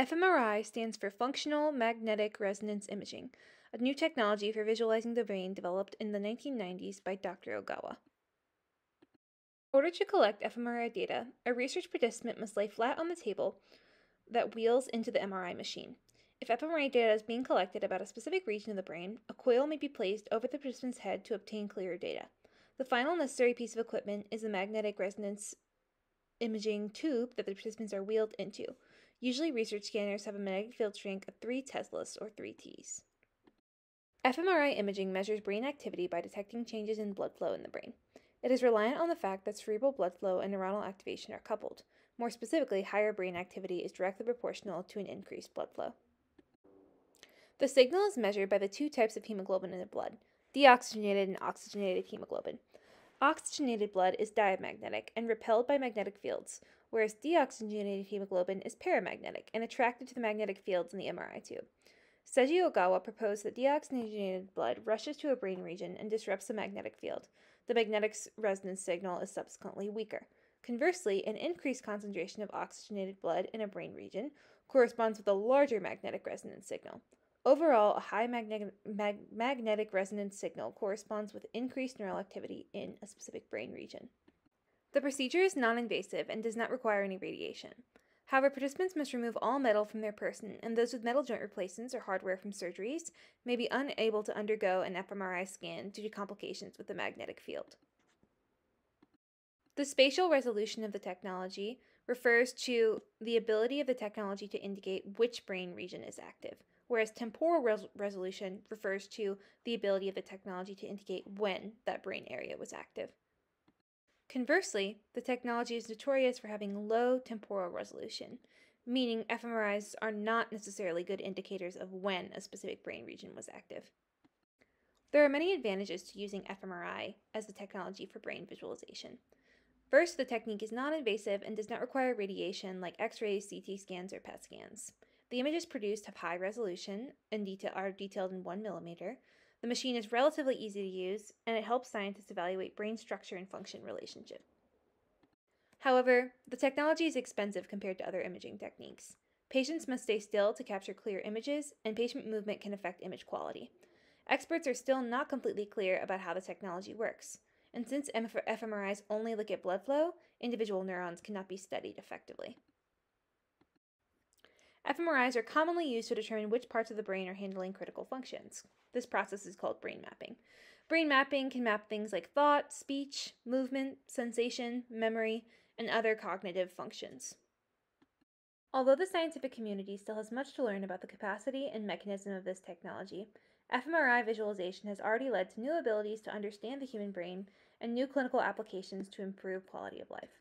fMRI stands for Functional Magnetic Resonance Imaging, a new technology for visualizing the brain developed in the 1990s by Dr. Ogawa. In order to collect fMRI data, a research participant must lay flat on the table that wheels into the MRI machine. If fMRI data is being collected about a specific region of the brain, a coil may be placed over the participant's head to obtain clearer data. The final necessary piece of equipment is the magnetic resonance imaging tube that the participants are wheeled into. Usually, research scanners have a magnetic field strength of 3 teslas or 3 Ts. fMRI imaging measures brain activity by detecting changes in blood flow in the brain. It is reliant on the fact that cerebral blood flow and neuronal activation are coupled. More specifically, higher brain activity is directly proportional to an increased blood flow. The signal is measured by the two types of hemoglobin in the blood deoxygenated and oxygenated hemoglobin. Oxygenated blood is diamagnetic and repelled by magnetic fields, whereas deoxygenated hemoglobin is paramagnetic and attracted to the magnetic fields in the MRI tube. Seiji Ogawa proposed that deoxygenated blood rushes to a brain region and disrupts the magnetic field. The magnetic resonance signal is subsequently weaker. Conversely, an increased concentration of oxygenated blood in a brain region corresponds with a larger magnetic resonance signal. Overall, a high magnetic, mag- magnetic resonance signal corresponds with increased neural activity in a specific brain region. The procedure is non invasive and does not require any radiation. However, participants must remove all metal from their person, and those with metal joint replacements or hardware from surgeries may be unable to undergo an fMRI scan due to complications with the magnetic field. The spatial resolution of the technology refers to the ability of the technology to indicate which brain region is active, whereas temporal res- resolution refers to the ability of the technology to indicate when that brain area was active. Conversely, the technology is notorious for having low temporal resolution, meaning fMRIs are not necessarily good indicators of when a specific brain region was active. There are many advantages to using fMRI as a technology for brain visualization. First, the technique is non invasive and does not require radiation like X rays, CT scans, or PET scans. The images produced have high resolution and detail- are detailed in 1 millimeter. The machine is relatively easy to use, and it helps scientists evaluate brain structure and function relationship. However, the technology is expensive compared to other imaging techniques. Patients must stay still to capture clear images, and patient movement can affect image quality. Experts are still not completely clear about how the technology works. And since fMRIs only look at blood flow, individual neurons cannot be studied effectively. fMRIs are commonly used to determine which parts of the brain are handling critical functions. This process is called brain mapping. Brain mapping can map things like thought, speech, movement, sensation, memory, and other cognitive functions. Although the scientific community still has much to learn about the capacity and mechanism of this technology, fMRI visualization has already led to new abilities to understand the human brain and new clinical applications to improve quality of life.